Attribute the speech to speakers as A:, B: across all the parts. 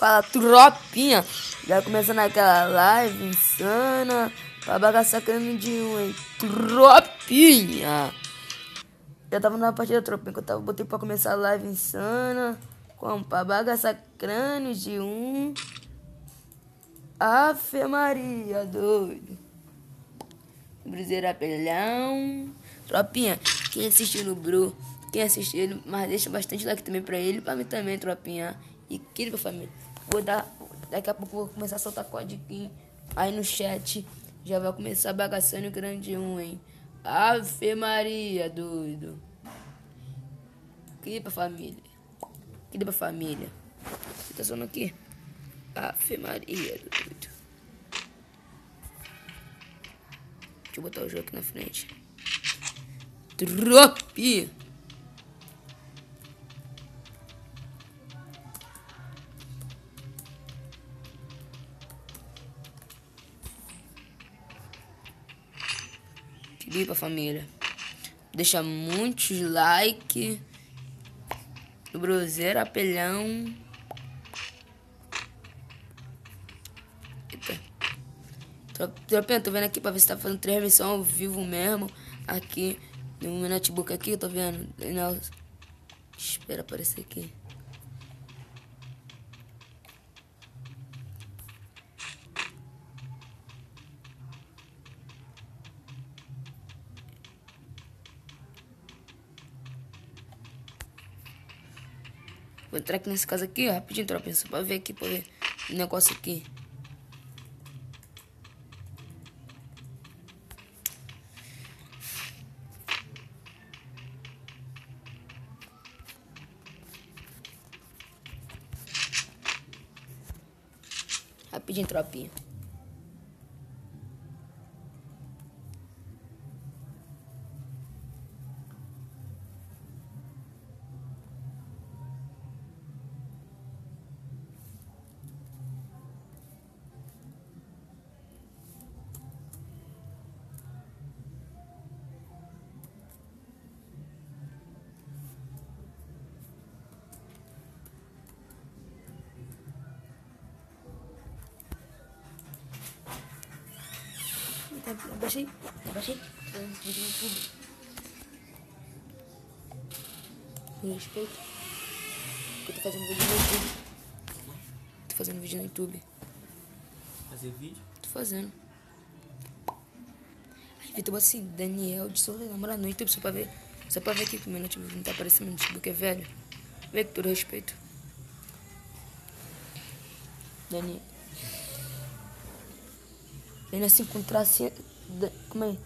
A: Fala, tropinha. Já começando aquela live insana. Pra bagaçar crânio de um, hein? Tropinha. Já tava na partida tropinha que eu tava, botei pra começar a live insana. Como pra bagaçar crânio de um. Ave Maria, doido. Bruzeiro apelhão. Tropinha, quem assistiu no Bru, quem assistiu ele, mas deixa bastante like também pra ele, pra mim também, tropinha. E querido família, vou dar. Daqui a pouco vou começar a soltar código aí no chat. Já vai começar bagaçando grande um, hein? Ave Maria, doido. Querido pra família. Querido pra família. Você tá sonando aqui? Ave Maria, doido. Deixa eu botar o jogo aqui na frente. Drop! Querida família. Deixa muitos like Bruzeiro Apelhão. Eita. Tropinha, tô vendo aqui pra ver se tá fazendo transmissão ao vivo mesmo. Aqui no meu notebook aqui, tô vendo. Espera aparecer aqui. Vou entrar aqui nesse caso aqui, ó, rapidinho, tropa, só pra ver aqui, pra ver o negócio aqui. Rapidinho, tropinha. Abaixei, abaixei. Vídeo no YouTube. Me respeito. Eu tô fazendo vídeo no YouTube. Tô fazendo vídeo no YouTube.
B: Fazer vídeo?
A: Tô fazendo. Aí, Vitor, assim, Daniel de Souza namora no YouTube só pra ver. Só pra ver aqui que o meu notebook não tá aparecendo, meu notebook é velho. Vê com todo respeito. Daniel. Ele se encontrar assim. Da- Calma aí.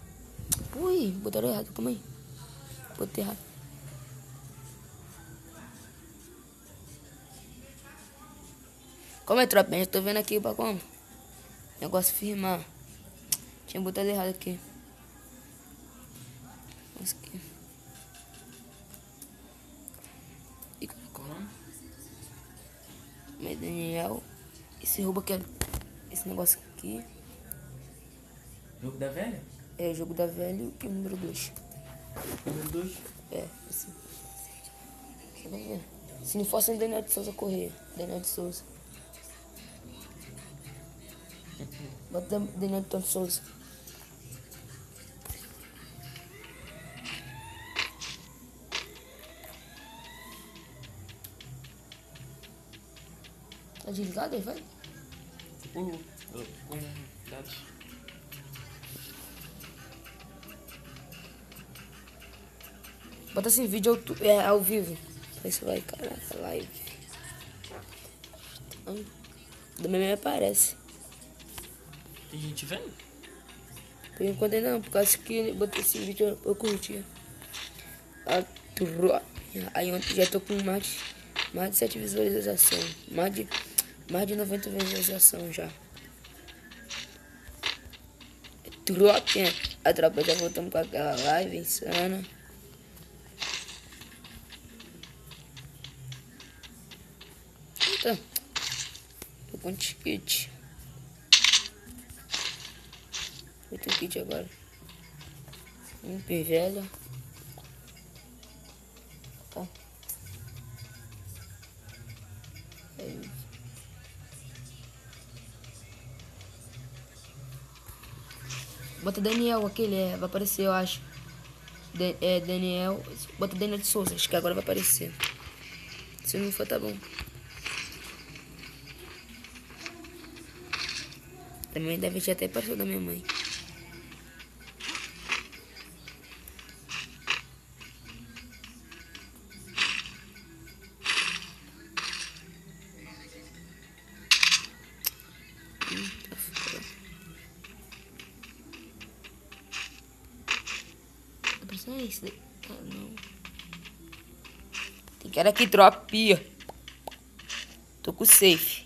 A: Ui, botaram errado, calma aí. Botei errado. Como é tropa? Eu tô vendo aqui pra como? Negócio firmar. Tinha botado errado aqui. Isso aqui. E
B: Qual o nome?
A: Mas Daniel. Esse roubo aqui. Esse negócio aqui.
B: Jogo da velha?
A: É o jogo da velho e o número 2.
B: Número 2.
A: É, vendo? Se não fosse o Daniel de Souza correr. Daniel de Souza. Bota Daniel de Souza. Tá desligado aí, vai?
B: O. Com dados.
A: Bota assim, vídeo ao, é, ao vivo. Aí você vai, caraca, live. Hum, Do meu aparece.
B: Tem gente vendo?
A: Por enquanto não, por causa que botei esse vídeo eu, curti. A tro- Aí ontem já tô com mais de, mais de 7 visualizações. Mais de, mais de 90 visualizações já. Tropinha. A tropa já voltamos com aquela live insana. Nossa. Tô com ticket. Eu tenho kit agora. Um pivelha. Ó. É isso. Bota Daniel, aquele é, vai aparecer, eu acho. De, é, Daniel. Bota Daniel de Souza, acho que agora vai aparecer. Se não for, tá bom. Também deve ter até aparecido da minha mãe. Parecendo esse daí. Ah, não. Tem cara aqui, tropia. Tô com safe.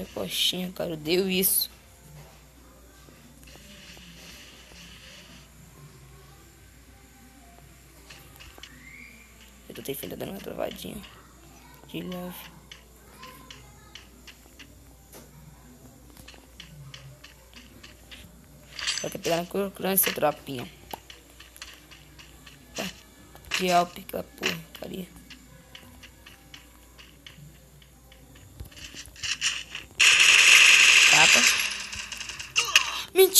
A: Mas é coxinha, cara. Deu isso. Eu tô tentando dando uma travadinha. De leve. Só que pegar na crocância, tropinha. Tá. De álpica, porra, caria.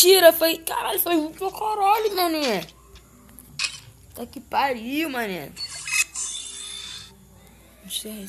A: Mentira, foi. Caralho, foi um pra caralho, mané. Tá que pariu, mané. Não sei.